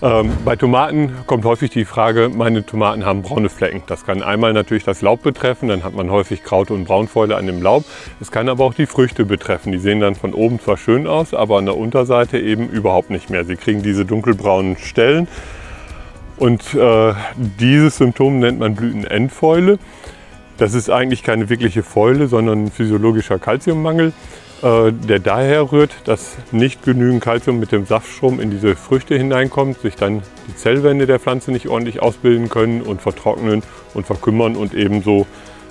Ähm, bei Tomaten kommt häufig die Frage, meine Tomaten haben braune Flecken. Das kann einmal natürlich das Laub betreffen, dann hat man häufig Kraut und Braunfäule an dem Laub. Es kann aber auch die Früchte betreffen. Die sehen dann von oben zwar schön aus, aber an der Unterseite eben überhaupt nicht mehr. Sie kriegen diese dunkelbraunen Stellen. Und äh, dieses Symptom nennt man Blütenendfäule. Das ist eigentlich keine wirkliche Fäule, sondern ein physiologischer Kalziummangel. Äh, der daher rührt, dass nicht genügend Kalzium mit dem Saftstrom in diese Früchte hineinkommt, sich dann die Zellwände der Pflanze nicht ordentlich ausbilden können und vertrocknen und verkümmern und ebenso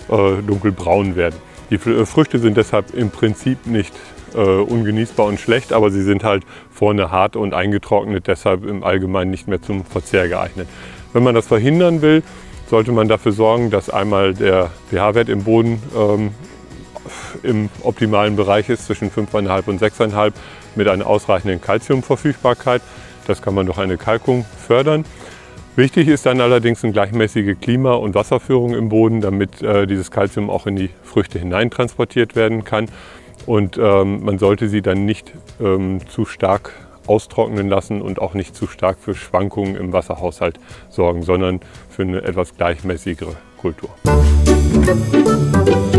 äh, dunkelbraun werden. Die äh, Früchte sind deshalb im Prinzip nicht äh, ungenießbar und schlecht, aber sie sind halt vorne hart und eingetrocknet, deshalb im Allgemeinen nicht mehr zum Verzehr geeignet. Wenn man das verhindern will, sollte man dafür sorgen, dass einmal der pH-Wert im Boden ähm, im optimalen Bereich ist, zwischen 5,5 und 6,5 mit einer ausreichenden Kalziumverfügbarkeit. Das kann man durch eine Kalkung fördern. Wichtig ist dann allerdings eine gleichmäßige Klima- und Wasserführung im Boden, damit äh, dieses Kalzium auch in die Früchte hineintransportiert werden kann. Und ähm, man sollte sie dann nicht ähm, zu stark austrocknen lassen und auch nicht zu stark für Schwankungen im Wasserhaushalt sorgen, sondern für eine etwas gleichmäßigere Kultur. Musik